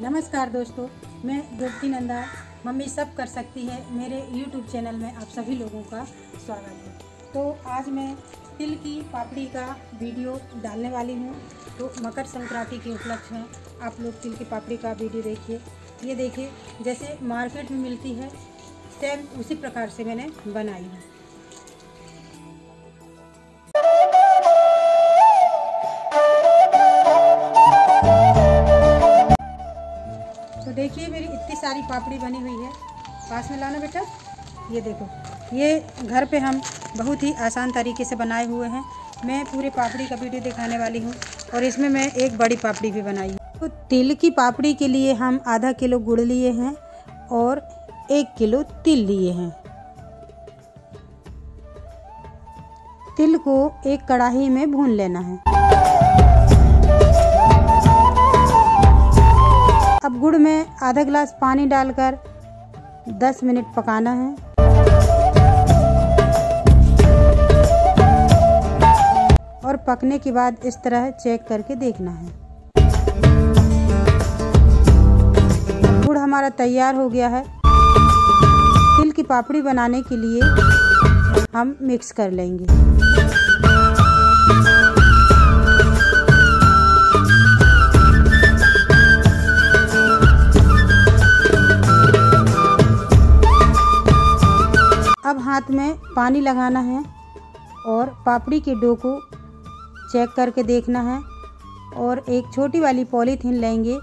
नमस्कार दोस्तों, मैं द्रौपदी नंदा, मम्मी सब कर सकती है मेरे यूट्यूब चैनल में आप सभी लोगों का स्वागत है। तो आज मैं तिल की पापड़ी का वीडियो डालने वाली हूँ। तो मकर संक्रांति के उपलक्ष्य में आप लोग तिल की पापड़ी का वीडियो देखिए। ये देखिए, जैसे मार्केट में मिलती है, सेम उसी प्रकार से मैंने बनाई है। सारी पापड़ी बनी हुई है। पास में लाना बेटा। ये देखो। ये घर पे हम बहुत ही आसान तरीके से बनाए हुए हैं। मैं पूरे पापड़ी का वीडियो दिखाने वाली हूँ और इसमें मैं एक बड़ी पापड़ी भी बनाई हूँ। तो तिल की पापड़ी के लिए हम आधा किलो गुड़ लिए हैं और एक किलो तिल लिए हैं। तिल को एक कढ़ाई में भून लेना है। अब गुड़ में आधा गिलास पानी डालकर 10 मिनट पकाना है। और पकने के बाद इस तरह चेक करके देखना है। गुड़ हमारा तैयार हो गया है। तिल की पापड़ी बनाने के लिए हम मिक्स कर लेंगे। हाथ में पानी लगाना है और पापड़ी के डो को चेक करके देखना है और एक छोटी वाली पॉलीथीन लेंगे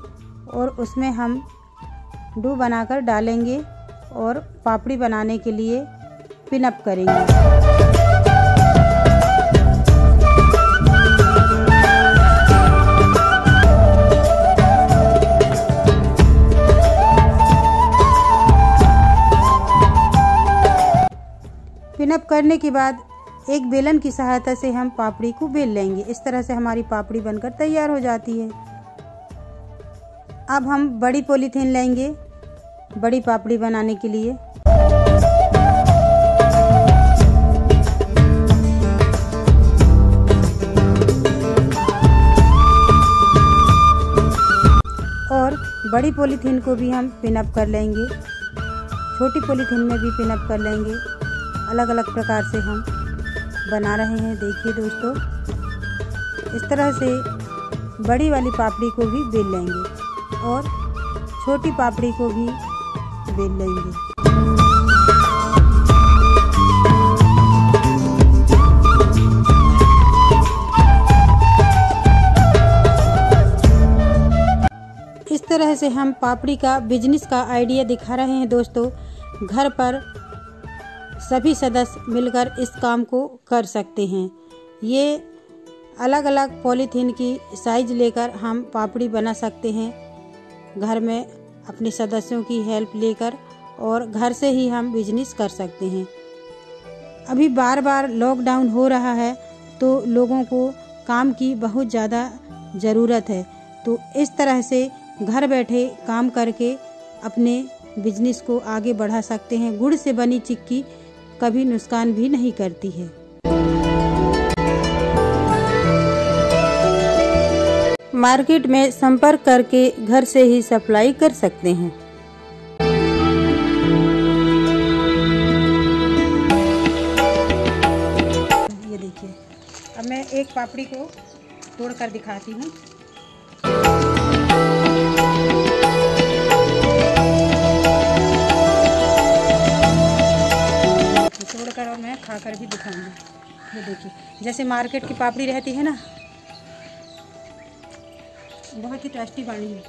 और उसमें हम डो बनाकर डालेंगे और पापड़ी बनाने के लिए पिनअप करेंगे। पिनअप करने के बाद एक बेलन की सहायता से हम पापड़ी को बेल लेंगे। इस तरह से हमारी पापड़ी बनकर तैयार हो जाती है। अब हम बड़ी पॉलीथीन लेंगे, बड़ी पापड़ी बनाने के लिए। और बड़ी पॉलीथीन को भी हम पिनअप कर लेंगे। छोटी पॉलीथीन में भी पिनअप कर लेंगे। अलग अलग प्रकार से हम बना रहे हैं। देखिए दोस्तों, इस तरह से बड़ी वाली पापड़ी को भी बेल लेंगे और छोटी पापड़ी को भी बेल लेंगे। इस तरह से हम पापड़ी का बिज़नेस का आइडिया दिखा रहे हैं दोस्तों। घर पर सभी सदस्य मिलकर इस काम को कर सकते हैं। ये अलग अलग पॉलीथीन की साइज़ लेकर हम पापड़ी बना सकते हैं। घर में अपने सदस्यों की हेल्प लेकर और घर से ही हम बिज़नेस कर सकते हैं। अभी बार बार लॉकडाउन हो रहा है तो लोगों को काम की बहुत ज़्यादा ज़रूरत है। तो इस तरह से घर बैठे काम करके अपने बिज़नेस को आगे बढ़ा सकते हैं। गुड़ से बनी चिक्की कभी नुकसान भी नहीं करती है। मार्केट में संपर्क करके घर से ही सप्लाई कर सकते हैं। ये देखिए, अब मैं एक पापड़ी को तोड़ कर दिखाती हूँ। ये देखिए जैसे मार्केट की पापड़ी रहती है ना, बहुत ही टेस्टी बनी है।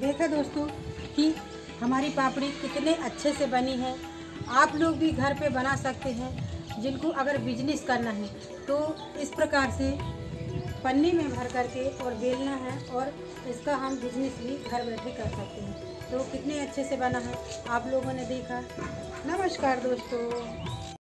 देखा दोस्तों कि हमारी पापड़ी कितने अच्छे से बनी है। आप लोग भी घर पे बना सकते हैं, जिनको अगर बिज़नेस करना है तो इस प्रकार से पन्नी में भर करके और बेलना है और इसका हम बिज़नेस भी घर बैठे कर सकते हैं। तो कितने अच्छे से बना है, आप लोगों ने देखा। नमस्कार दोस्तों।